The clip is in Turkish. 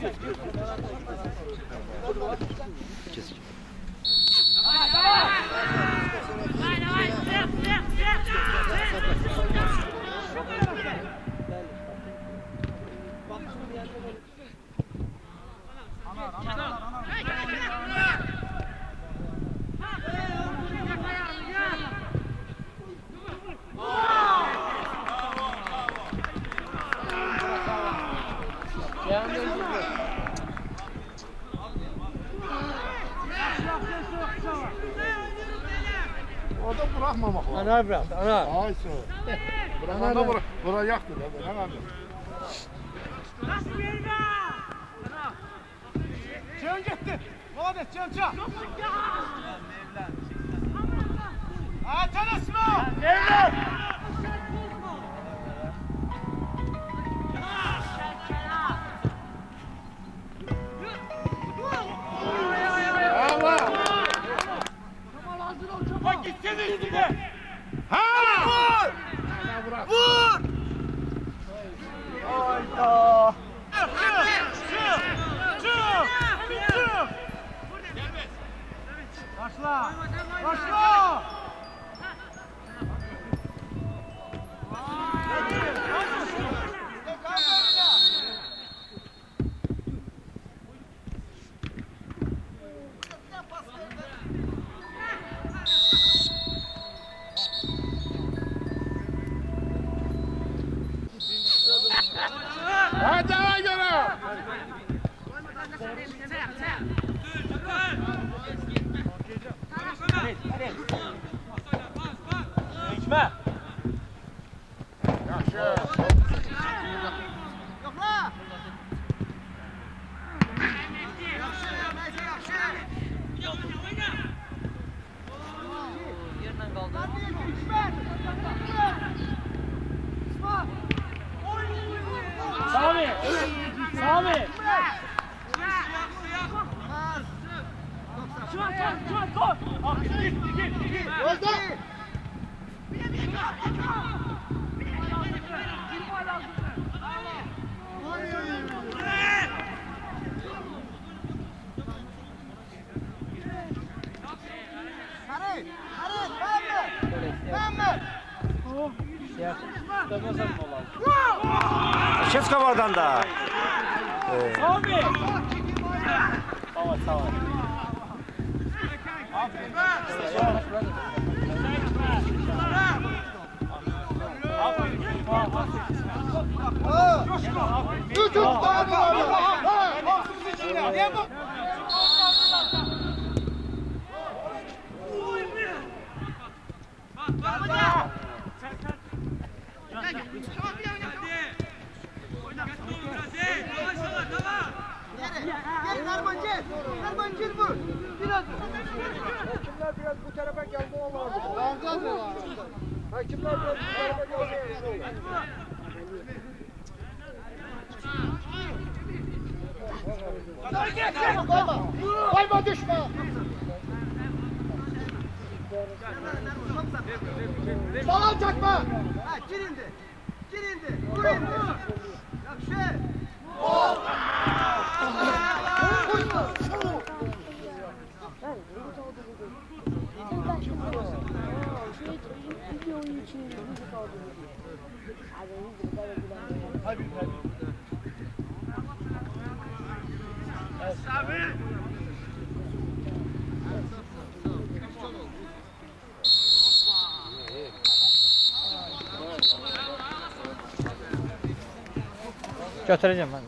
Давай, давай, bırakmamak lazım. Anar bıraktı, anar. Ay so. Bırakmanda bura, bura yaktı da ben hemen. Nasıl bir yerine? Çön gitti. Muhammed çön çön. Evlen, evlen. Hakan Esma! Evlen! Gitsene üstüne. Ha! Vur! Vur! Hayda. Sami. Sami. Çıvar, çıvar, çıvar, koy. Al, git, git, git, git. Öldü. Česka Vardanda. Sami. Sağ ol, sağ ol. Erman gel bu. Biraz. Hakimler biraz bu tarafa geldi olmadı. Ramazan da var. Hakimler biraz bu tarafa geldi. Kayma düşme. Sağa çakma. Ha. Girindi. Götüreceğim ben.